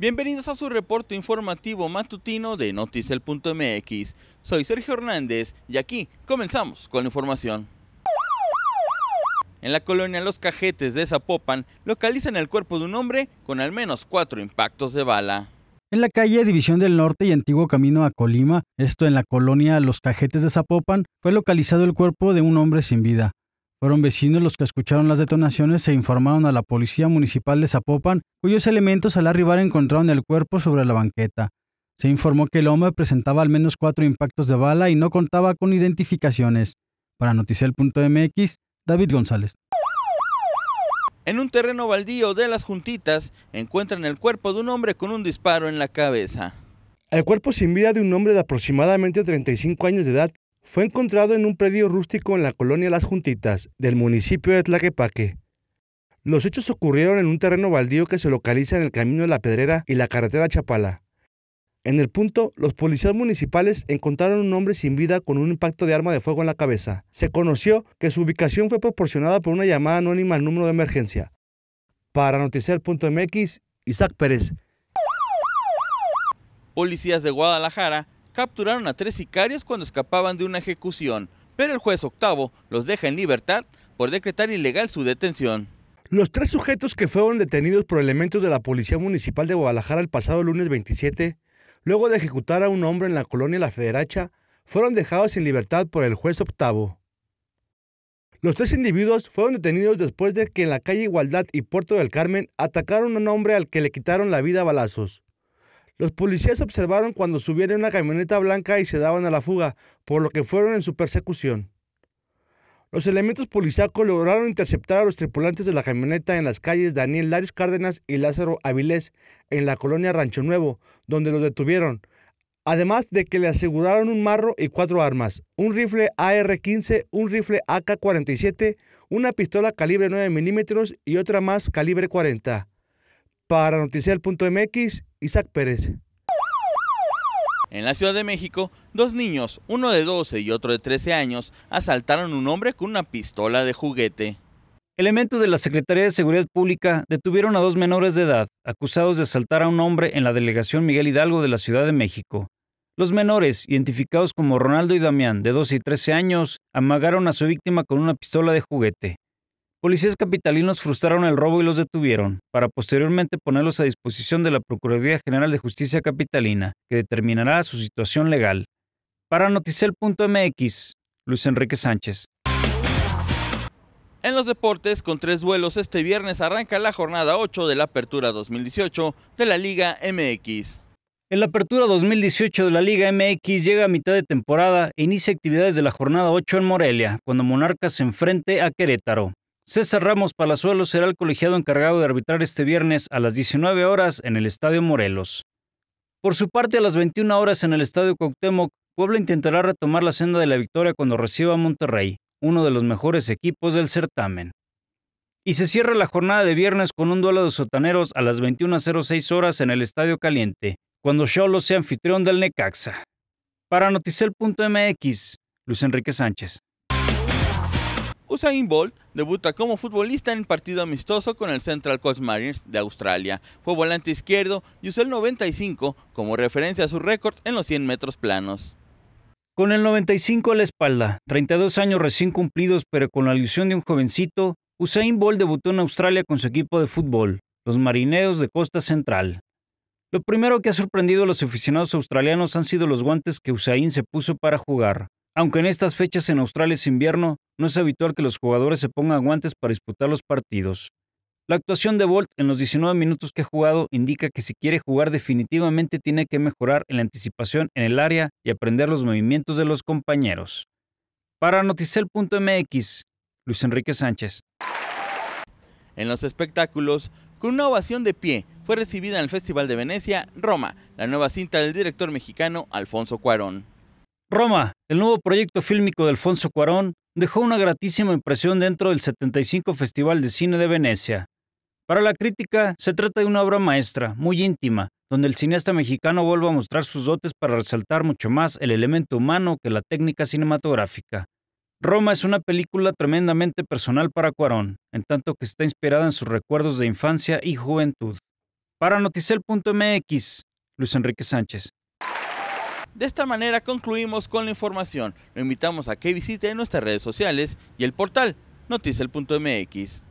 Bienvenidos a su reporte informativo matutino de Noticel.mx. Soy Sergio Hernández y aquí comenzamos con la información. En la colonia Los Cajetes de Zapopan localizan el cuerpo de un hombre con al menos cuatro impactos de bala. En la calle División del Norte y antiguo camino a Colima, esto en la colonia Los Cajetes de Zapopan, fue localizado el cuerpo de un hombre sin vida. Fueron vecinos los que escucharon las detonaciones e informaron a la Policía Municipal de Zapopan, cuyos elementos al arribar encontraron el cuerpo sobre la banqueta. Se informó que el hombre presentaba al menos cuatro impactos de bala y no contaba con identificaciones. Para Noticiel.mx, David González. En un terreno baldío de las Juntitas encuentran el cuerpo de un hombre con un disparo en la cabeza. El cuerpo sin vida de un hombre de aproximadamente 35 años de edad fue encontrado en un predio rústico en la colonia Las Juntitas, del municipio de Tlaquepaque. Los hechos ocurrieron en un terreno baldío que se localiza en el camino de la Pedrera y la carretera Chapala. En el punto, los policías municipales encontraron un hombre sin vida con un impacto de arma de fuego en la cabeza. Se conoció que su ubicación fue proporcionada por una llamada anónima al número de emergencia. Para noticiar.mx, Isaac Pérez. Policías de Guadalajara capturaron a tres sicarios cuando escapaban de una ejecución, pero el juez octavo los deja en libertad por decretar ilegal su detención. Los tres sujetos que fueron detenidos por elementos de la Policía Municipal de Guadalajara el pasado lunes 27, luego de ejecutar a un hombre en la colonia La Federacha, fueron dejados en libertad por el juez octavo. Los tres individuos fueron detenidos después de que en la calle Igualdad y Puerto del Carmen atacaron a un hombre al que le quitaron la vida a balazos. Los policías observaron cuando subían en una camioneta blanca y se daban a la fuga, por lo que fueron en su persecución. Los elementos policíacos lograron interceptar a los tripulantes de la camioneta en las calles Daniel Larios Cárdenas y Lázaro Avilés, en la colonia Rancho Nuevo, donde los detuvieron, además de que le aseguraron un marro y cuatro armas, un rifle AR-15, un rifle AK-47, una pistola calibre 9 milímetros y otra más calibre 40. Para noticial.mx, Isaac Pérez. En la Ciudad de México, dos niños, uno de 12 y otro de 13 años, asaltaron a un hombre con una pistola de juguete. Elementos de la Secretaría de Seguridad Pública detuvieron a dos menores de edad, acusados de asaltar a un hombre en la delegación Miguel Hidalgo de la Ciudad de México. Los menores, identificados como Ronaldo y Damián, de 12 y 13 años, amagaron a su víctima con una pistola de juguete. Policías capitalinos frustraron el robo y los detuvieron, para posteriormente ponerlos a disposición de la Procuraduría General de Justicia Capitalina, que determinará su situación legal. Para Noticel.mx, Luis Enrique Sánchez. En los deportes, con tres duelos, este viernes arranca la jornada 8 de la Apertura 2018 de la Liga MX. En la Apertura 2018 de la Liga MX llega a mitad de temporada e inicia actividades de la jornada 8 en Morelia, cuando Monarcas se enfrente a Querétaro. César Ramos Palazuelo será el colegiado encargado de arbitrar este viernes a las 19 horas en el Estadio Morelos. Por su parte, a las 21 horas en el Estadio Cuauhtémoc, Puebla intentará retomar la senda de la victoria cuando reciba a Monterrey, uno de los mejores equipos del certamen. Y se cierra la jornada de viernes con un duelo de sotaneros a las 21.06 horas en el Estadio Caliente, cuando Cholo sea anfitrión del Necaxa. Para Noticel.mx, Luis Enrique Sánchez. Usain Bolt debuta como futbolista en partido amistoso con el Central Coast Mariners de Australia. Fue volante izquierdo y usó el 95 como referencia a su récord en los 100 metros planos. Con el 95 a la espalda, 32 años recién cumplidos pero con la ilusión de un jovencito, Usain Bolt debutó en Australia con su equipo de fútbol, los Marineros de Costa Central. Lo primero que ha sorprendido a los aficionados australianos han sido los guantes que Usain se puso para jugar. Aunque en estas fechas en Australia es invierno, no es habitual que los jugadores se pongan guantes para disputar los partidos. La actuación de Bolt en los 19 minutos que ha jugado indica que si quiere jugar definitivamente tiene que mejorar en la anticipación en el área y aprender los movimientos de los compañeros. Para Noticel.mx, Luis Enrique Sánchez. En los espectáculos, con una ovación de pie, fue recibida en el Festival de Venecia, Roma, la nueva cinta del director mexicano Alfonso Cuarón. Roma, el nuevo proyecto fílmico de Alfonso Cuarón, dejó una gratísima impresión dentro del 75 Festival de Cine de Venecia. Para la crítica, se trata de una obra maestra, muy íntima, donde el cineasta mexicano vuelve a mostrar sus dotes para resaltar mucho más el elemento humano que la técnica cinematográfica. Roma es una película tremendamente personal para Cuarón, en tanto que está inspirada en sus recuerdos de infancia y juventud. Para noticel.mx, Luis Enrique Sánchez. De esta manera concluimos con la información. Lo invitamos a que visite nuestras redes sociales y el portal noticel.mx.